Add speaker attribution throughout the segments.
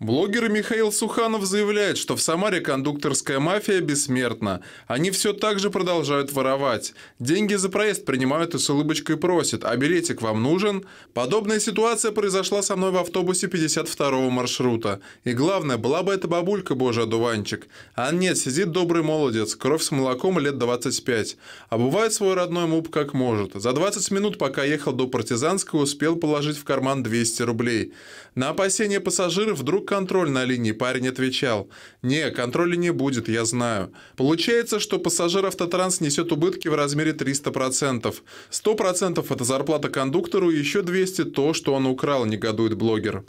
Speaker 1: Блогер Михаил Суханов заявляет, что в Самаре кондукторская мафия бессмертна. Они все так же продолжают воровать. Деньги за проезд принимают и с улыбочкой просят, а билетик вам нужен? Подобная ситуация произошла со мной в автобусе 52-го маршрута. И главное, была бы эта бабулька, божий одуванчик. А нет, сидит добрый молодец, кровь с молоком лет 25. Обувает свой родной муп как может. За 20 минут, пока ехал до партизанского, успел положить в карман 200 рублей. На опасения пассажиров вдруг контроль на линии, парень отвечал. «Не, контроля не будет, я знаю». Получается, что пассажир автотранс несет убытки в размере 300%. 100% это зарплата кондуктору и еще 200 то, что он украл, негодует блогер.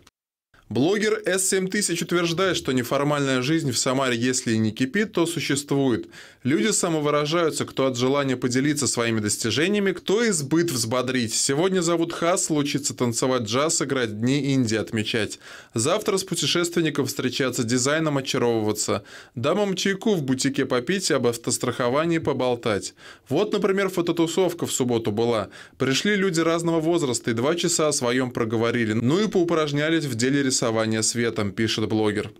Speaker 1: Блогер S7000 утверждает, что неформальная жизнь в Самаре, если и не кипит, то существует. Люди самовыражаются, кто от желания поделиться своими достижениями, кто избыт взбодрить. Сегодня зовут Хас, учиться танцевать джаз, играть Дни Индии отмечать. Завтра с путешественником встречаться, дизайном очаровываться. Дамам чайку в бутике попить, об автостраховании поболтать. Вот, например, фототусовка в субботу была. Пришли люди разного возраста и два часа о своем проговорили. Ну и поупражнялись в деле рисования рисования светом, пишет блогер.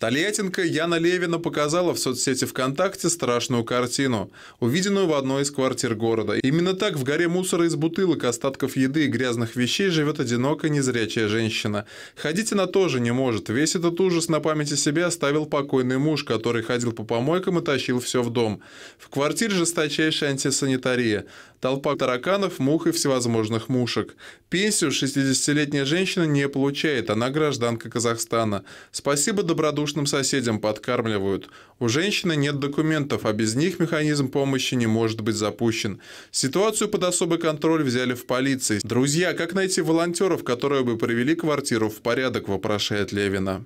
Speaker 1: Тольяттинка Яна Левина показала в соцсети ВКонтакте страшную картину, увиденную в одной из квартир города. Именно так в горе мусора из бутылок, остатков еды и грязных вещей живет одинокая незрячая женщина. Ходить она тоже не может. Весь этот ужас на памяти себе оставил покойный муж, который ходил по помойкам и тащил все в дом. В квартире жесточайшая антисанитария. Толпа тараканов, мух и всевозможных мушек. Пенсию 60-летняя женщина не получает, она гражданка Казахстана. Спасибо добродушным добродушным соседям подкармливают. У женщины нет документов, а без них механизм помощи не может быть запущен. Ситуацию под особый контроль взяли в полиции. Друзья, как найти волонтеров, которые бы привели квартиру в порядок, вопрошает Левина.